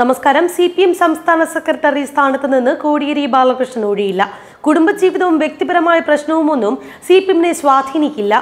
നമസ്കാരം. C P M സംസ്ഥാന secretary സ്ഥാനത്ത് നിന്ന് കോടിയേരി ബാലകൃഷ്ണൻ ഒഴിയില്ല. കുടുംബജീവിതവും വ്യക്തിപരമായ പ്രശ്നവുമൊന്നും സി പി എമ്മിനെ സ്വാധീനിക്കില്ല.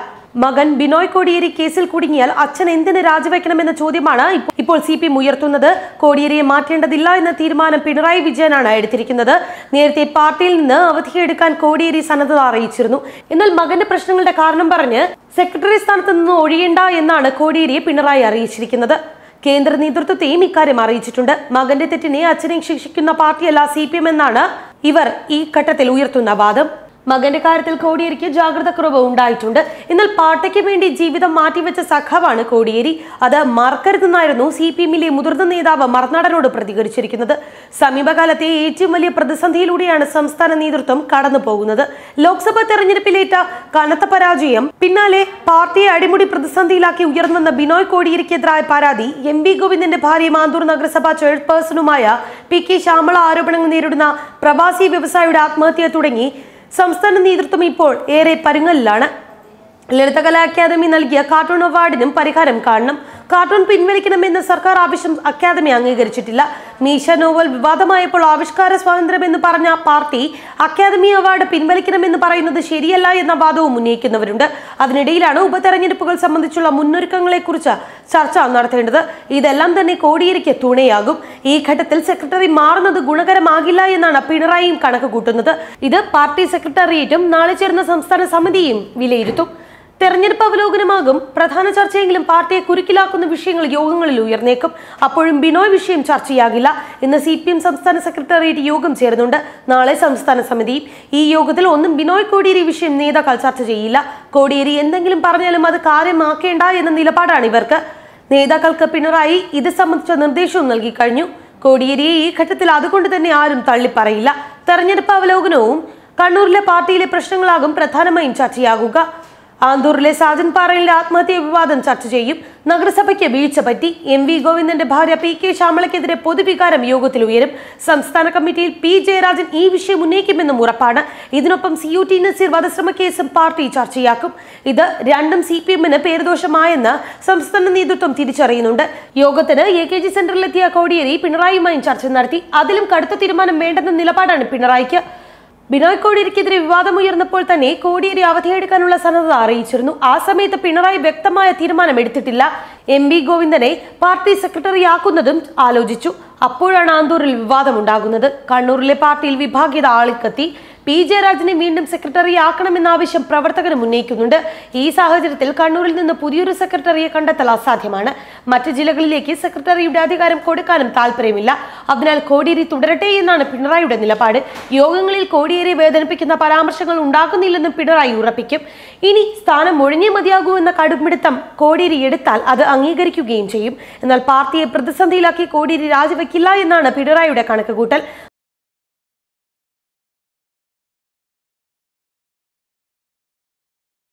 മകൻ ബിനോയ് കോടിയേരി കേസിൽ കുടുങ്ങിയാൽ അച്ഛൻ എന്തിന് രാജിവെക്കണമെന്ന ചോദ്യമാണ് ഇപ്പോൾ സി പി എം ഉയർത്തുന്നത്. കോടിയേരിയെ മാറ്റേണ്ടതില്ല എന്ന തീരുമാനം പിണറായി വിജയനാണ് എടുത്തിരിക്കുന്നത്. നേരത്തെ പാർട്ടിയിൽ നിന്ന് അവധിയെടുക്കാൻ കോടിയേരി സന്നദ്ധത അറിയിച്ചിരുന്നു. എന്നാൽ മകന്റെ പ്രശ്നങ്ങളുടെ കാരണം പറഞ്ഞ് സെക്രട്ടറി സ്ഥാനത്ത് നിന്ന് ഒഴിയേണ്ട എന്നാണ് കോടിയേരിയെ പിണറായി അറിയിച്ചിരിക്കുന്നത്. കേന്ദ്ര നേതൃത്വത്തെയും ഇക്കാര്യം അറിയിച്ചിട്ടുണ്ട്. മകന്റെ തെറ്റിനെ അച്ഛനെ ശിക്ഷിക്കുന്ന പാർട്ടിയല്ല സി പി എം എന്നാണ് ഇവർ ഈ ഘട്ടത്തിൽ ഉയർത്തുന്ന വാദം. മകന്റെ കാര്യത്തിൽ കോടിയേരിക്ക് ജാഗ്രത കുറവ് ഉണ്ടായിട്ടുണ്ട്. എന്നാൽ പാർട്ടിക്ക് വേണ്ടി ജീവിതം മാറ്റിവെച്ച സഖാവാണ് കോടിയേരി. അത് മറക്കരുതെന്നായിരുന്നു സി പി എമ്മിലെ മുതിർന്ന നേതാവ് മറുനാടനോട് പ്രതികരിച്ചിരിക്കുന്നത്. സമീപകാലത്തെ ഏറ്റവും വലിയ പ്രതിസന്ധിയിലൂടെയാണ് സംസ്ഥാന നേതൃത്വം കടന്നു പോകുന്നത് ലോക്സഭാ തെരഞ്ഞെടുപ്പിലേറ്റ കനത്ത പരാജയം പിന്നാലെ പാർട്ടിയെ അടിമുടി പ്രതിസന്ധിയിലാക്കി ഉയർന്നുവന്ന ബിനോയ് കോടിയേരിക്കെതിരായ പരാതി എം വി ഗോവിന്ദന്റെ ഭാര്യ മാന്തൂർ നഗരസഭാ ചെയർപേഴ്സണുമായ പി കെ ശ്യാമള ആരോപണങ്ങൾ നേരിടുന്ന പ്രവാസി വ്യവസായിയുടെ ആത്മഹത്യ തുടങ്ങി. സംസ്ഥാന നേതൃത്വം ഇപ്പോൾ ഏറെ പരുങ്ങലിലാണ്. ലളിതകലാ അക്കാദമി നൽകിയ കാർട്ടൂൺ അവാർഡിനും പരിഹാരം കാണണം. കാർട്ടൂൺ പിൻവലിക്കണമെന്ന സർക്കാർ ആവശ്യം അക്കാദമി അംഗീകരിച്ചിട്ടില്ല. മീശ നോവൽ വിവാദമായപ്പോൾ ആവിഷ്കാര സ്വാതന്ത്ര്യമെന്ന് പറഞ്ഞ പാർട്ടി അക്കാദമി അവാർഡ് പിൻവലിക്കണമെന്ന് പറയുന്നത് ശരിയല്ല എന്ന വാദവും ഉന്നയിക്കുന്നവരുണ്ട്. അതിനിടയിലാണ് ഉപതെരഞ്ഞെടുപ്പുകൾ സംബന്ധിച്ചുള്ള മുന്നൊരുക്കങ്ങളെക്കുറിച്ച് ചർച്ച നടത്തേണ്ടത്. ഇതെല്ലാം തന്നെ കോടിയേരിക്ക് തുണയാകും. ഈ ഘട്ടത്തിൽ സെക്രട്ടറി മാറുന്നത് ഗുണകരമാകില്ല എന്നാണ് പിണറായിയും കണക്ക് കൂട്ടുന്നത്. ഇത് പാർട്ടി സെക്രട്ടേറിയറ്റും നാളെ ചേർന്ന സംസ്ഥാന സമിതിയും വിലയിരുത്തും. തെരഞ്ഞെടുപ്പ് അവലോകനമാകും. പ്രധാന ചർച്ചയെങ്കിലും പാർട്ടിയെ കുരുക്കിലാക്കുന്ന വിഷയങ്ങൾ യോഗങ്ങളിൽ ഉയർന്നേക്കും. അപ്പോഴും ബിനോയ് വിഷയം ചർച്ചയാകില്ല ഇന്ന് സി പി എം സംസ്ഥാന സെക്രട്ടേറിയറ്റ് യോഗം ചേരുന്നുണ്ട്. നാളെ സംസ്ഥാന സമിതിയും ഈ യോഗത്തിൽ ഒന്നും ബിനോയ് കോടിയേരി വിഷയം നേതാക്കൾ ചർച്ച ചെയ്യില്ല. കോടിയേരി എന്തെങ്കിലും പറഞ്ഞാലും അത് കാര്യമാക്കേണ്ട എന്ന നിലപാടാണ് ഇവർക്ക്. നേതാക്കൾക്ക് പിണറായി ഇത് സംബന്ധിച്ച നിർദ്ദേശവും നൽകി കഴിഞ്ഞു. കോടിയേരിയെ ഈ ഘട്ടത്തിൽ അതുകൊണ്ട് തന്നെ ആരും തള്ളിപ്പറയില്ല. തെരഞ്ഞെടുപ്പ് അവലോകനവും കണ്ണൂരിലെ പാർട്ടിയിലെ പ്രശ്നങ്ങളാകും പ്രധാനമായും ചർച്ചയാകുക. ആന്തൂറിലെ സാജൻ പാറയിലെ ആത്മഹത്യാ വിവാദം ചർച്ച ചെയ്യും. നഗരസഭയ്ക്ക് വീഴ്ച പറ്റി എം വി ഗോവിന്ദന്റെ ഭാര്യ പി കെ ശ്യാമളയ്ക്കെതിരെ പൊതുവികാരം യോഗത്തിൽ ഉയരും. സംസ്ഥാന കമ്മിറ്റിയിൽ പി ജയരാജൻ ഈ വിഷയം ഉന്നയിക്കുമെന്നും ഉറപ്പാണ്. ഇതിനൊപ്പം സി യു ടി നസീർ വധശ്രമ കേസും പാർട്ടി ചർച്ചയാക്കും. ഇത് രണ്ടും സി പി എമ്മിന് പേരുദോഷമായെന്ന് സംസ്ഥാന നേതൃത്വം തിരിച്ചറിയുന്നുണ്ട്. യോഗത്തിന് എ കെ ജി സെന്ററിലെത്തിയ കോടിയേരി പിണറായിയുമായും ചർച്ച നടത്തി. അതിലും കടുത്ത തീരുമാനം വേണ്ടെന്ന നിലപാടാണ് പിണറായിക്ക്. ബിനോയ് കോടിയേരിക്കെതിരെ വിവാദമുയർന്നപ്പോൾ തന്നെ കോടിയേരി അവധിയെടുക്കാനുള്ള സന്നദ്ധത അറിയിച്ചിരുന്നു. ആ സമയത്ത് പിണറായി വ്യക്തമായ തീരുമാനം എടുത്തിട്ടില്ല എം ഗോവിന്ദനെ പാർട്ടി സെക്രട്ടറിയാക്കുന്നതും ആലോചിച്ചു. അപ്പോഴാണ് ആന്തൂരിൽ വിവാദമുണ്ടാകുന്നത്. കണ്ണൂരിലെ പാർട്ടിയിൽ വിഭാഗീയത ആളിക്കത്തി പി ജയരാജനെ വീണ്ടും സെക്രട്ടറി ആക്കണമെന്ന ആവശ്യം പ്രവർത്തകരും ഉന്നയിക്കുന്നുണ്ട്. ഈ സാഹചര്യത്തിൽ കണ്ണൂരിൽ നിന്ന് പുതിയൊരു സെക്രട്ടറിയെ കണ്ടെത്തൽ അസാധ്യമാണ്. മറ്റ് ജില്ലകളിലേക്ക് സെക്രട്ടറിയുടെ അധികാരം കൊടുക്കാനും താല്പര്യമില്ല അതിനാൽ കോടിയേരി തുടരട്ടെ എന്നാണ് പിണറായിയുടെ നിലപാട്. യോഗങ്ങളിൽ കോടിയേരി വേദനിപ്പിക്കുന്ന പരാമർശങ്ങൾ ഉണ്ടാക്കുന്നില്ലെന്നും പിണറായി ഉറപ്പിക്കും. ഇനി സ്ഥാനം ഒഴിഞ്ഞേ മതിയാകൂ എന്ന കടുംപിടുത്തം കോടിയേരി എടുത്താൽ അത് അംഗീകരിക്കുകയും ചെയ്യും. എന്നാൽ പാർട്ടിയെ പ്രതിസന്ധിയിലാക്കി കോടിയേരി രാജിവെക്കില്ല എന്നാണ് പിണറായിയുടെ കണക്കുകൂട്ടൽ.